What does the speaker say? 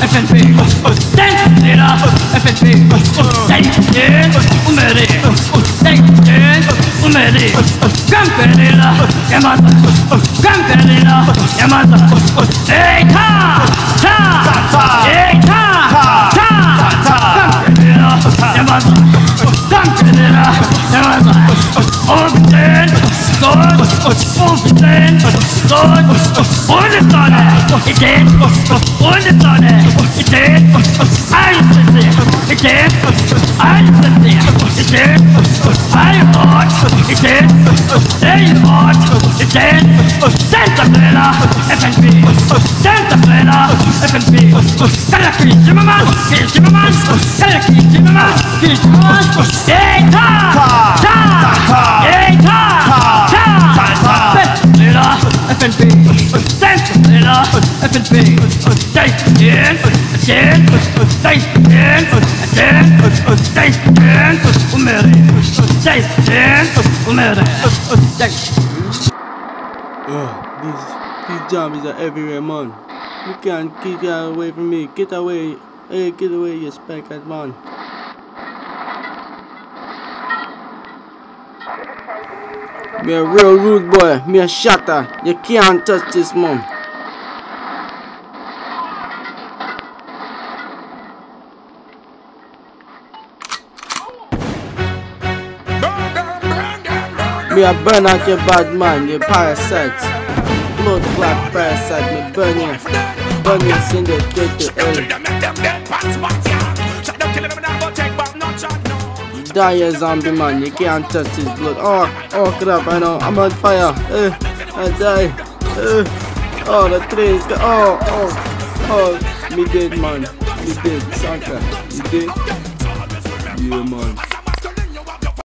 FNP, senk det da, FNP, senk det, og med det, senk det, og med det, kæmpe det da, jeg masser, kæmpe det da, jeg masser, jeg tager, tager, jeg tager, tager, kæmpe det da, jeg masser, kæmpe det da, jeg masser, åbne den, stål, åbne den, stål, åbne den, Ideen, Bundesonne, Ideen, alles ist leer. Ideen, alles ist leer. Ideen, Feiermord, Ideen, Seelenmord, Ideen, Sensabrella, FNB, Sensabrella, FNB, Kalaki, Zimmermann, Zimmermann, Kalaki, Zimmermann, Zimmermann, Eta, Ta, Ta, Eta, Ta, Ta, Ta, Ta, Ta, Ta, Ta, Ta, Ta, Ta, Ta, Ta, Ta, Ta, Ta, Ta, Ta, Ta, Oh, these, zombies are everywhere, man. You can't get away from me. Get away. Hey, get away, you spank-eyed man. Me a real rude boy, me a shatter. You can't touch this mom. Me a burn out your bad man, your parasite. Blood clot parasite, me burn you Burn you in the dirty earth Die a zombie man, you can't touch his blood. Oh, oh crap, I know, I'm on fire. Uh, I die. Uh, Oh, the trees, oh, oh, oh. Me dead man, me dead, Santa, me dead. Yeah man.